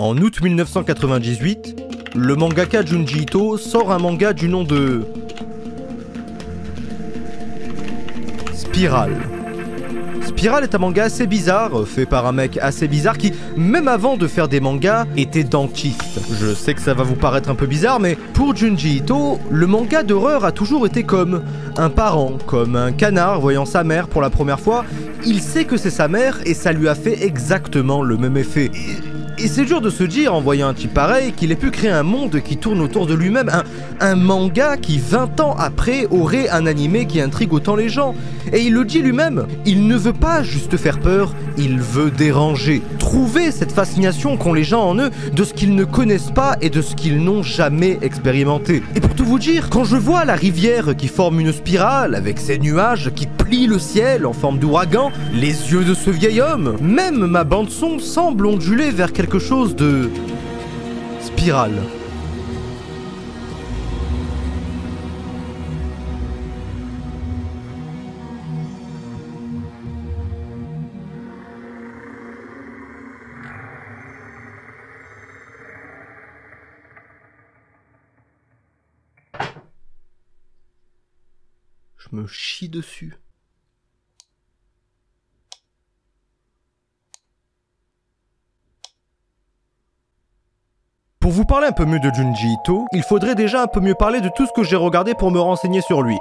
En août 1998, le mangaka Junji Ito sort un manga du nom de... Spiral. Spiral est un manga assez bizarre, fait par un mec assez bizarre qui, même avant de faire des mangas, était dentiste. Je sais que ça va vous paraître un peu bizarre, mais pour Junji Ito, le manga d'horreur a toujours été comme un parent, comme un canard voyant sa mère pour la première fois. Il sait que c'est sa mère et ça lui a fait exactement le même effet. Et c'est dur de se dire, en voyant un type pareil, qu'il ait pu créer un monde qui tourne autour de lui-même, un, manga qui 20 ans après aurait un animé qui intrigue autant les gens. Et il le dit lui-même, il ne veut pas juste faire peur, il veut déranger. Trouver cette fascination qu'ont les gens en eux de ce qu'ils ne connaissent pas et de ce qu'ils n'ont jamais expérimenté. Et pour tout vous dire, quand je vois la rivière qui forme une spirale avec ses nuages qui plient le ciel en forme d'ouragan, les yeux de ce vieil homme, même ma bande son semble onduler vers quelque chose de spirale. Me chie dessus. Pour vous parler un peu mieux de Junji Ito, il faudrait déjà un peu mieux parler de tout ce que j'ai regardé pour me renseigner sur lui.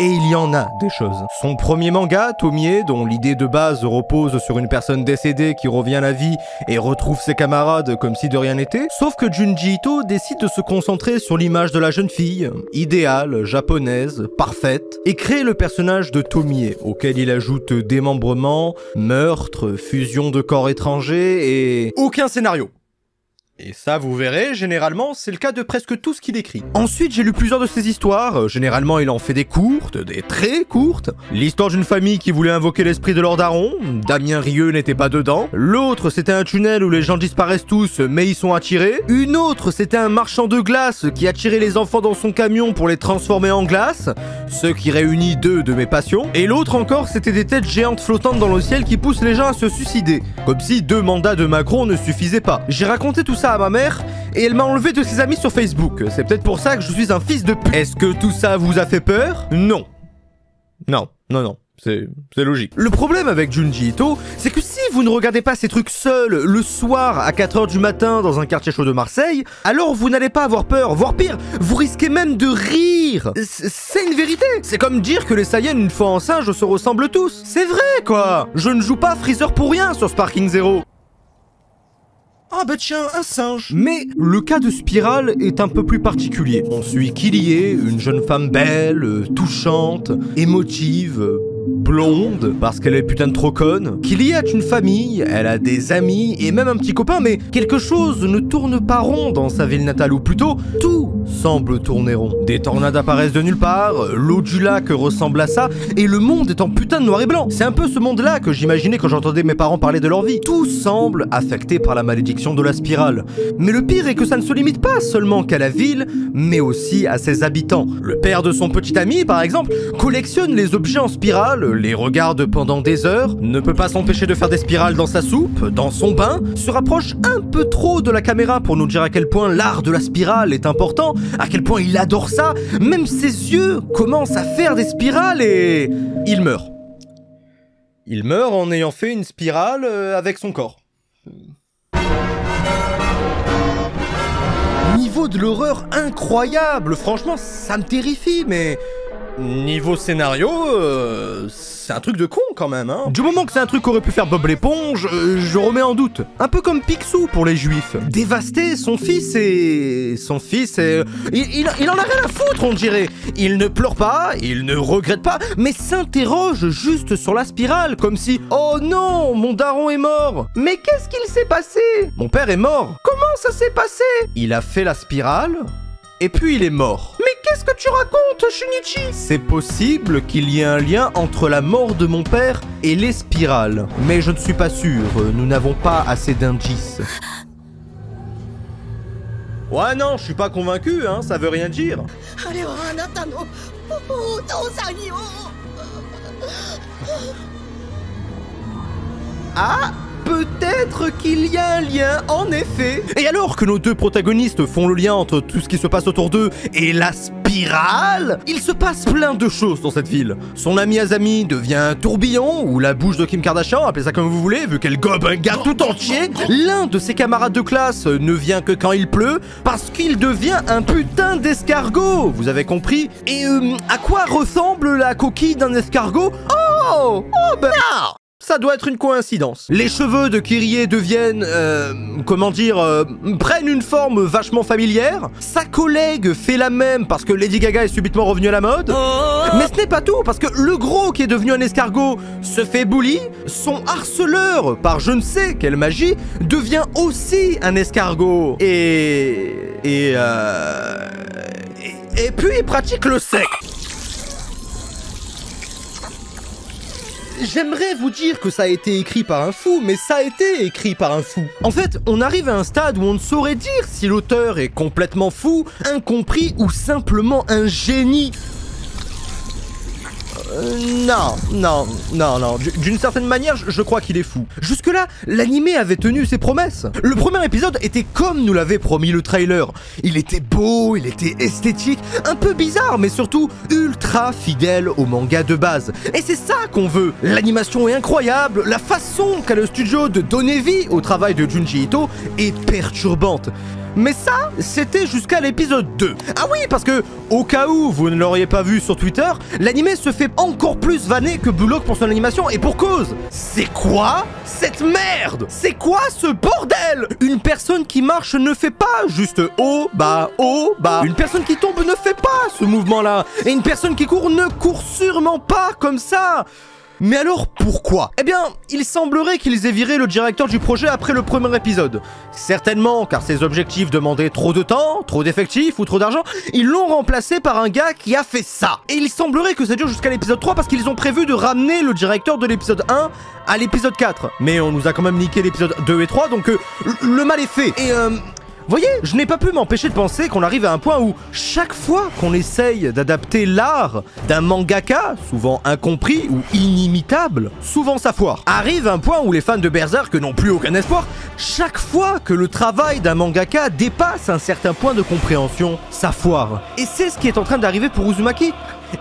Et il y en a des choses. Son premier manga, Tomie, dont l'idée de base repose sur une personne décédée qui revient à la vie et retrouve ses camarades comme si de rien n'était, sauf que Junji Ito décide de se concentrer sur l'image de la jeune fille, idéale, japonaise, parfaite, et crée le personnage de Tomie, auquel il ajoute démembrement, meurtre, fusion de corps étrangers et... aucun scénario. Et ça, vous verrez, généralement, c'est le cas de presque tout ce qu'il écrit. Ensuite, j'ai lu plusieurs de ses histoires. Euh, Généralement, il en fait des courtes, des très courtes. L'histoire d'une famille qui voulait invoquer l'esprit de leur daron. Damien Rieu n'était pas dedans. L'autre, c'était un tunnel où les gens disparaissent tous, mais ils sont attirés. Une autre, c'était un marchand de glace qui attirait les enfants dans son camion pour les transformer en glace. Ce qui réunit deux de mes passions. Et l'autre encore, c'était des têtes géantes flottantes dans le ciel qui poussent les gens à se suicider. Comme si deux mandats de Macron ne suffisaient pas. J'ai raconté tout ça à ma mère et elle m'a enlevé de ses amis sur Facebook. C'est peut-être pour ça que je suis un fils de p. Est-ce que tout ça vous a fait peur? Non. Non, non, non. C'est logique. Le problème avec Junji Ito, c'est que si vous ne regardez pas ces trucs seuls le soir à 4h du matin dans un quartier chaud de Marseille, alors vous n'allez pas avoir peur, voire pire, vous risquez même de rire. C'est une vérité. C'est comme dire que les Saiyans une fois en singe se ressemblent tous. C'est vrai quoi. Je ne joue pas Freezer pour rien sur Sparking Zero. Ah bah un singe Mais le cas de Spiral est un peu plus particulier. On suit Kilie, une jeune femme belle, touchante, émotive, blonde, parce qu'elle est putain de trop conne. Kilie a une famille, elle a des amis et même un petit copain, mais quelque chose ne tourne pas rond dans sa ville natale, ou plutôt, tout semble tourner rond. Des tornades apparaissent de nulle part, l'eau du lac ressemble à ça, et le monde est en putain de noir et blanc. C'est un peu ce monde-là que j'imaginais quand j'entendais mes parents parler de leur vie. Tout semble affecté par la malédiction de la spirale. Mais le pire est que ça ne se limite pas seulement qu'à la ville, mais aussi à ses habitants. Le père de son petit ami, par exemple, collectionne les objets en spirale, les regarde pendant des heures, ne peut pas s'empêcher de faire des spirales dans sa soupe, dans son bain, se rapproche un peu trop de la caméra pour nous dire à quel point l'art de la spirale est important, à quel point il adore ça, même ses yeux commencent à faire des spirales et... il meurt. Il meurt en ayant fait une spirale euh, avec son corps. Niveau de l'horreur incroyable, franchement ça me terrifie, mais niveau scénario, euh, c'est un truc de con quand même. Hein. Du moment que c'est un truc qu'aurait pu faire Bob l'éponge, euh, je remets en doute. Un peu comme Picsou pour les juifs. Dévasté, son fils et... Son fils est... Il, il, en a rien à foutre on dirait. Il ne pleure pas, il ne regrette pas, mais s'interroge juste sur la spirale, comme si « Oh non, mon daron est mort !»« Mais qu'est-ce qu'il s'est passé ?»« Mon père est mort !»« Comment ça s'est passé ?»« Il a fait la spirale, et puis il est mort. » Qu'est-ce que tu racontes, Shunichi? C'est possible qu'il y ait un lien entre la mort de mon père et les spirales. Mais je ne suis pas sûr, nous n'avons pas assez d'indices. Ouais non, je suis pas convaincu, hein, ça veut rien dire. Ah peut-être qu'il y a un lien, en effet. Et alors que nos deux protagonistes font le lien entre tout ce qui se passe autour d'eux et l'aspect il se passe plein de choses dans cette ville. Son ami Azami devient un tourbillon, ou la bouche de Kim Kardashian, appelez ça comme vous voulez, vu qu'elle gobe un gars tout entier. L'un de ses camarades de classe ne vient que quand il pleut, parce qu'il devient un putain d'escargot, vous avez compris? Et euh, à quoi ressemble la coquille d'un escargot? Oh! Oh ben ça doit être une coïncidence. Les cheveux de Kyrie deviennent, euh, comment dire, euh, prennent une forme vachement familière. Sa collègue fait la même parce que Lady Gaga est subitement revenue à la mode. Mais ce n'est pas tout, parce que le gros qui est devenu un escargot se fait bully. Son harceleur, par je ne sais quelle magie, devient aussi un escargot. Et... Et... Euh... Et, et puis il pratique le sexe. J'aimerais vous dire que ça a été écrit par un fou, mais ça a été écrit par un fou. En fait, on arrive à un stade où on ne saurait dire si l'auteur est complètement fou, incompris ou simplement un génie. Euh, non, non, non, non. D'une certaine manière, je crois qu'il est fou. Jusque-là, l'animé avait tenu ses promesses. Le premier épisode était comme nous l'avait promis le trailer. Il était beau, il était esthétique, un peu bizarre, mais surtout ultra fidèle au manga de base. Et c'est ça qu'on veut. L'animation est incroyable, la façon qu'a le studio de donner vie au travail de Junji Ito est perturbante. Mais ça, c'était jusqu'à l'épisode 2. Ah oui, parce que, au cas où vous ne l'auriez pas vu sur Twitter, l'animé se fait encore plus vanner que Blue pour son animation, et pour cause. C'est quoi cette merde? C'est quoi ce bordel? Une personne qui marche ne fait pas juste haut, bas, haut, bas. Une personne qui tombe ne fait pas ce mouvement-là. Et une personne qui court ne court sûrement pas comme ça. Mais alors pourquoi? Eh bien, il semblerait qu'ils aient viré le directeur du projet après le premier épisode. Certainement car ses objectifs demandaient trop de temps, trop d'effectifs ou trop d'argent, ils l'ont remplacé par un gars qui a fait ça. Et il semblerait que ça dure jusqu'à l'épisode 3 parce qu'ils ont prévu de ramener le directeur de l'épisode 1 à l'épisode 4. Mais on nous a quand même niqué l'épisode 2 et 3, donc euh, le mal est fait. Et euh, voyez, je n'ai pas pu m'empêcher de penser qu'on arrive à un point où chaque fois qu'on essaye d'adapter l'art d'un mangaka, souvent incompris ou inimitable, souvent ça foire. Arrive un point où les fans de Berserk n'ont plus aucun espoir. Chaque fois que le travail d'un mangaka dépasse un certain point de compréhension, ça foire. Et c'est ce qui est en train d'arriver pour Uzumaki.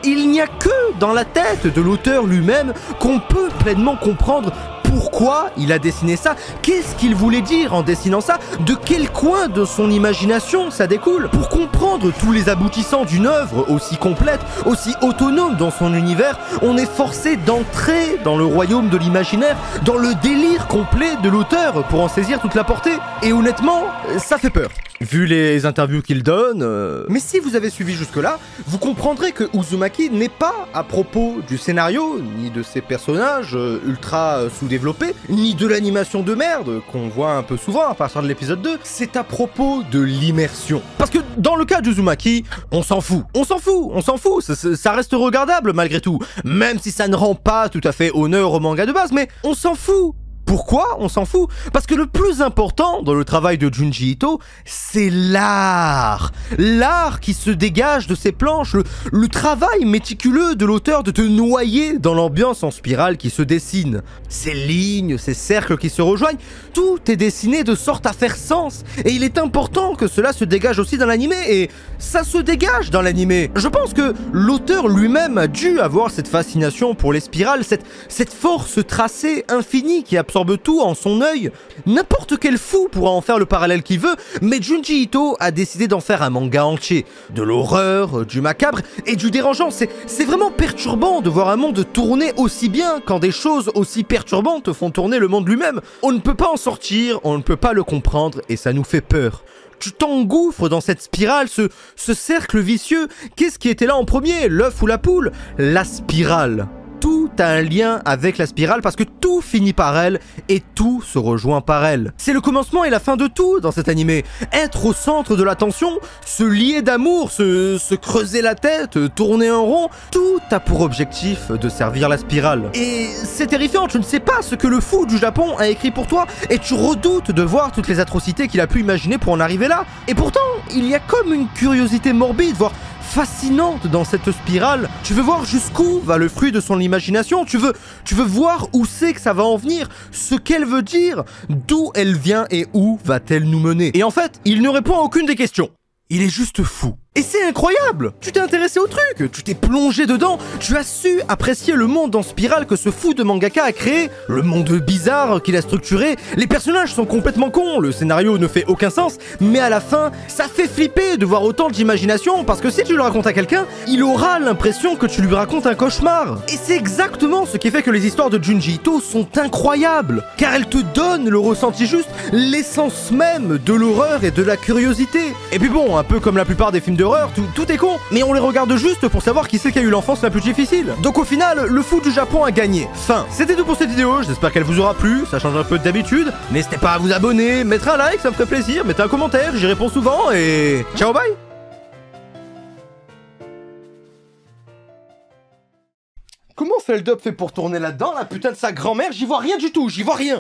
Il n'y a que dans la tête de l'auteur lui-même qu'on peut pleinement comprendre pourquoi il a dessiné ça, qu'est-ce qu'il voulait dire en dessinant ça, de quel coin de son imagination ça découle? Pour comprendre tous les aboutissants d'une œuvre aussi complète, aussi autonome dans son univers, on est forcé d'entrer dans le royaume de l'imaginaire, dans le délire complet de l'auteur pour en saisir toute la portée. Et honnêtement, ça fait peur. Vu les interviews qu'il donne, euh, mais si vous avez suivi jusque-là, vous comprendrez que Uzumaki n'est pas à propos du scénario, ni de ses personnages euh, ultra euh, sous-développés, ni de l'animation de merde qu'on voit un peu souvent à partir de l'épisode 2, c'est à propos de l'immersion. Parce que dans le cas d'Uzumaki, on s'en fout, on s'en fout, on s'en fout, ça, ça reste regardable malgré tout, même si ça ne rend pas tout à fait honneur au manga de base, mais on s'en fout pourquoi On s'en fout? Parce que le plus important dans le travail de Junji Ito, c'est l'art. L'art qui se dégage de ses planches, le, travail méticuleux de l'auteur de te noyer dans l'ambiance en spirale qui se dessine. Ces lignes, ces cercles qui se rejoignent, tout est dessiné de sorte à faire sens. Et il est important que cela se dégage aussi dans l'animé, et ça se dégage dans l'animé. Je pense que l'auteur lui-même a dû avoir cette fascination pour les spirales, cette, force tracée infinie qui absorbe tout en son œil. N'importe quel fou pourra en faire le parallèle qu'il veut, mais Junji Ito a décidé d'en faire un manga entier. De l'horreur, du macabre et du dérangeant. C'est vraiment perturbant de voir un monde tourner aussi bien quand des choses aussi perturbantes font tourner le monde lui-même. On ne peut pas en sortir, on ne peut pas le comprendre et ça nous fait peur tu t'engouffres dans cette spirale, ce, ce cercle vicieux. Qu'est-ce qui était là en premier, l'œuf ou la poule? La spirale tout a un lien avec la spirale parce que tout finit par elle et tout se rejoint par elle. C'est le commencement et la fin de tout dans cet animé. Être au centre de l'attention, se lier d'amour, se, se, creuser la tête, tourner en rond, tout a pour objectif de servir la spirale. Et c'est terrifiant, tu ne sais pas ce que le fou du Japon a écrit pour toi et tu redoutes de voir toutes les atrocités qu'il a pu imaginer pour en arriver là. Et pourtant, il y a comme une curiosité morbide, voire fascinante dans cette spirale. Tu veux voir jusqu'où va le fruit de son imagination? Tu veux, tu veux voir où c'est que ça va en venir, ce qu'elle veut dire, d'où elle vient et où va-t-elle nous mener? Et en fait, il ne répond à aucune des questions. Il est juste fou. Et c'est incroyable. Tu t'es intéressé au truc, tu t'es plongé dedans, tu as su apprécier le monde en spirale que ce fou de mangaka a créé, le monde bizarre qu'il a structuré, les personnages sont complètement cons, le scénario ne fait aucun sens, mais à la fin, ça fait flipper de voir autant d'imagination, parce que si tu le racontes à quelqu'un, il aura l'impression que tu lui racontes un cauchemar. Et c'est exactement ce qui fait que les histoires de Junji Ito sont incroyables, car elles te donnent le ressenti juste, l'essence même de l'horreur et de la curiosité. Et puis bon, un peu comme la plupart des films de tout, est con, mais on les regarde juste pour savoir qui c'est qui a eu l'enfance la plus difficile. Donc au final, le fou du Japon a gagné. Fin. C'était tout pour cette vidéo, j'espère qu'elle vous aura plu, ça change un peu d'habitude. N'hésitez pas à vous abonner, mettre un like, ça me ferait plaisir, mettez un commentaire, j'y réponds souvent et... Ciao bye Comment Feldup fait pour tourner là-dedans, la putain de sa grand-mère? J'y vois rien du tout, j'y vois rien